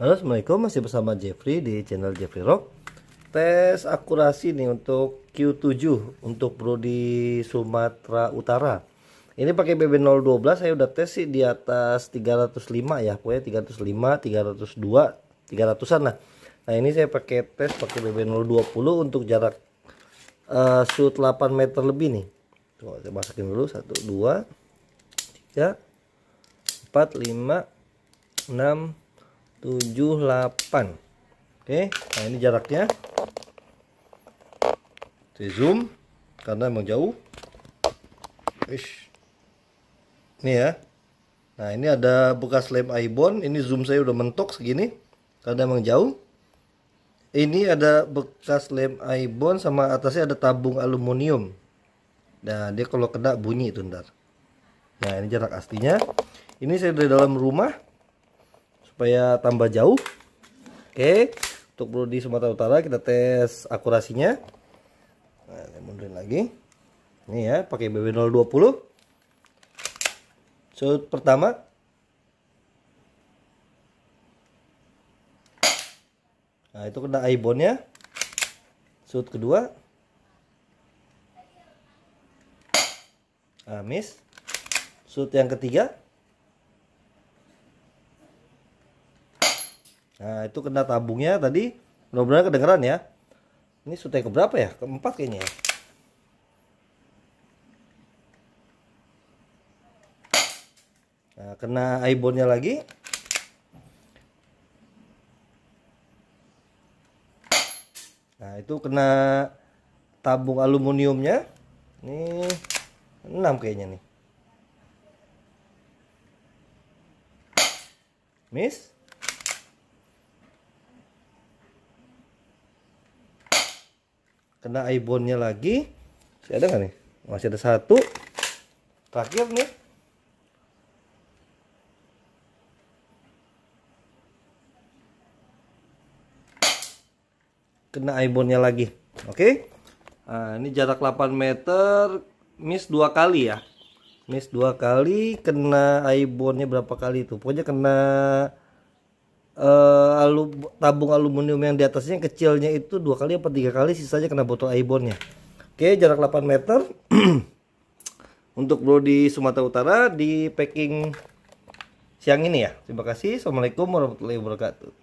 Halo Assalamualaikum. Masih bersama Jeffrey di channel Jeffrey Rock. Tes akurasi nih untuk Q7 untuk bro di Sumatera Utara. Ini pakai BB012 saya udah tes sih di atas 305 ya Pokoknya 305, 302, 300an lah. Nah ini saya pakai tes pakai BB020 untuk jarak uh, shoot 8 meter lebih nih. Tuh, saya masukin dulu. 1, 2, 3, 4, 5, 6, 7 8 oke nah ini jaraknya. Saya zoom karena emang jauh. Ish. ini ya. Nah ini ada bekas lem ibon. Ini zoom saya udah mentok segini karena emang jauh. Ini ada bekas lem ibon sama atasnya ada tabung aluminium. Nah dia kalau kena bunyi itu ntar. Nah ini jarak aslinya. Ini saya dari dalam rumah supaya tambah jauh. Oke untuk bro di Sumatera Utara kita tes akurasinya. Nah, mundurin lagi. Ini ya pakai BB020 shoot pertama. Nah itu kena ibonnya shoot kedua. Nah, miss. Shoot yang ketiga Nah, itu kena tabungnya tadi. Mudah-mudahan kedengeran ya. Ini sudah keberapa ya? Keempat kayaknya ya. Nah, kena ibonnya lagi. Nah, itu kena tabung aluminiumnya. Ini 6 kayaknya nih. Miss. Kena ibonnya lagi. Masih ada nggak nih? Masih ada satu. Terakhir nih. Kena ibonnya lagi. Oke? Nah, ini jarak 8 meter miss dua kali ya? Miss dua kali kena ibonnya berapa kali itu? Pokoknya kena uh, alu, tabung aluminium yang di atasnya kecilnya itu dua kali apa tiga kali sisanya kena botol aibonnya oke jarak 8 meter. Untuk bro di Sumatera Utara di packing siang ini ya. Terima kasih. Assalamualaikum warahmatullahi wabarakatuh